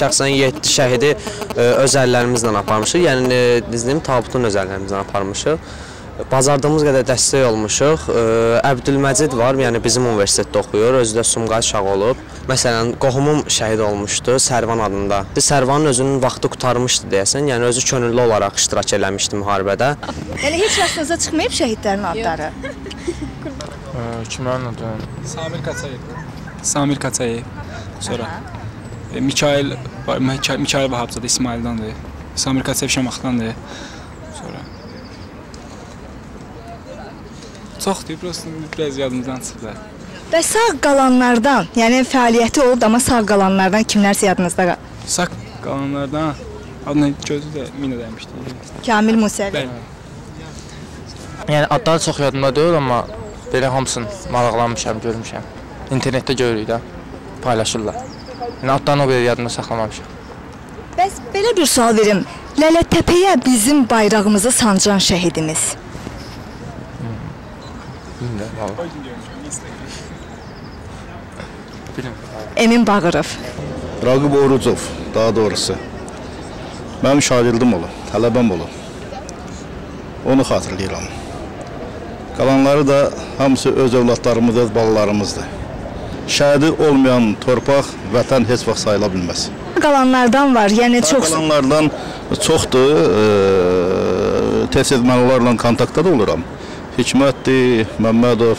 Şəxsən 7 şəhidi e, öz əllərimizlə aparmışıq. Yəni e, dizdim tabutun öz əllərimizlə aparmışıq. Bacardığımız qədər dəstək olmuşuq. E, Əbdülməcid var, yəni bizim universitetdə oxuyur, özü də Sumqayıt uşağı olub. Məsələn, qohumum şəhid olmuşdu Sərvan adında. Sərvanın özünün vaxtı qurtarmışdı deyəsən, yəni özü könüllü olaraq iştirak eləmişdi müharibədə. Yəni heç vaxtınıza çıxmayıb şəhidlərin adları? Kimin adı? Samir Kaçayev. Samir Kaçayev. Sonra e, Mikail var, Mika- Mikail Vahabzadə İsmaildandır. Samir Kaçayev Şamaxdandır. Sonra Çoxdur, prosta biraz yadımdan çıxdı. Və sağ qalanlardan, yəni fəaliyyəti olub amma sağ qalanlardan kimlərsə yadınızda qal? Sağ qalanlardan adını gözü də minə dəymişdi. Kamil Musəvi. Bəli. Yəni adları çox yadımda deyil, amma belə hamısını maraqlanmışam, görmüşəm. İnternetdə görürük də, paylaşırlar. Yəni adlarını o qədər yadımda saxlamamışam. Bəs belə bir sual verim. Lələtəpəyə bizim bayrağımızı sancan şəhidimiz. Bilmirəm valla. Bilmirəm. Emin Bağırov. Raqib Orucov, daha doğrusu. Mənim şagirdim olub, tələbəm olub. Onu xatırlayıram. Qalanları da hamısı öz övladlarımız, öz balalarımızdır. Şəhidi olmayan torpaq vətən heç vaxt sayıla bilməz. Qalanlardan var, yəni çox Qalanlardan çoxdur. Tez-tez mən onlarla kontaktda da oluram. Hikmətdir, Məmmədov,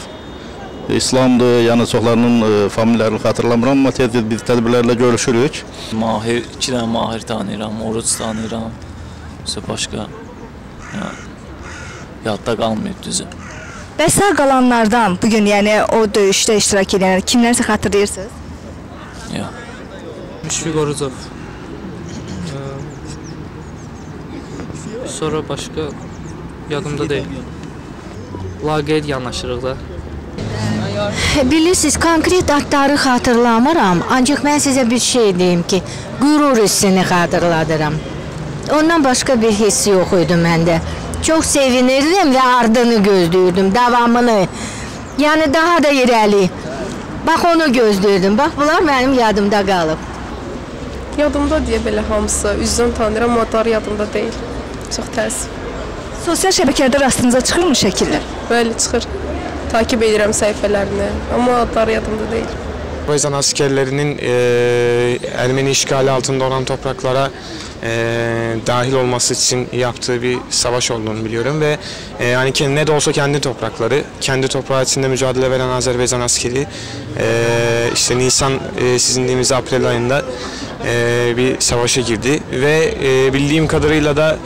İslamdır, yəni çoxlarının familiyələrini xatırlamıram, amma tez-tez biz tədbirlərlə görüşürük. Mahir, iki dənə Mahir tanıyıram, Oruc tanıyıram. İşte başqa ya, yadda qalmayıb düzü. Və sağ qalanlardan bu gün yəni o döyüşdə iştirak edən kimlərsə xatırlayırsınız? Ya. Müşfiq Orucov. Sonra başqa yadımda deyil. Laqeyd yanaşırıq da. Bilirsiniz, konkret adları xatırlamıram, ancaq mən sizə bir şey deyim ki, qürur hissini xatırladıram. Ondan başqa bir hiss yox idi məndə. Çox sevinirdim və ardını gözləyirdim, davamını. Yəni daha da irəli. Bax onu gözləyirdim. Bax bunlar mənim yadımda qalıb. Yadımda deyə belə hamısı, üzdən tanıyıram, adları yadımda deyil. Çox təəssüf. Sosial şəbəkələrdə rastınıza çıxırmı şəkillər? Bəli, çıxır. Takib edirəm səhifələrini, amma adları yadımda deyil. Azerbaycan askerlerinin e, Ermeni işgali altında olan topraklara e, dahil olması için yaptığı bir savaş olduğunu biliyorum ve e, yani kendi, ne de olsa kendi toprakları, kendi toprağı içinde mücadele veren Azerbaycan askeri e, işte Nisan e, sizin dediğimiz April ayında e, bir savaşa girdi ve e, bildiğim kadarıyla da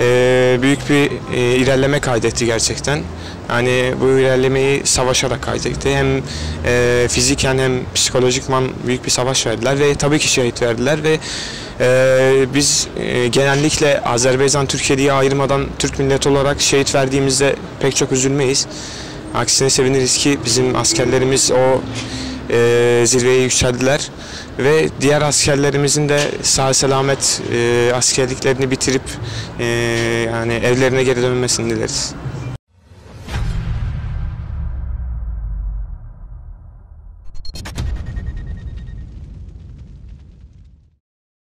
e, büyük bir e, ilerleme kaydetti gerçekten. Yani bu ilerlemeyi savaşarak kaydetti. Hem e, fiziken hem psikolojikman büyük bir savaş verdiler ve tabii ki şehit verdiler ve e, biz e, genellikle Azerbaycan Türkiye diye ayırmadan Türk milleti olarak şehit verdiğimizde pek çok üzülmeyiz. Aksine seviniriz ki bizim askerlerimiz o e, zirveye yükseldiler ve diğer askerlerimizin de sağ selamet e, askerliklerini bitirip e, yani evlerine geri dönmesini dileriz.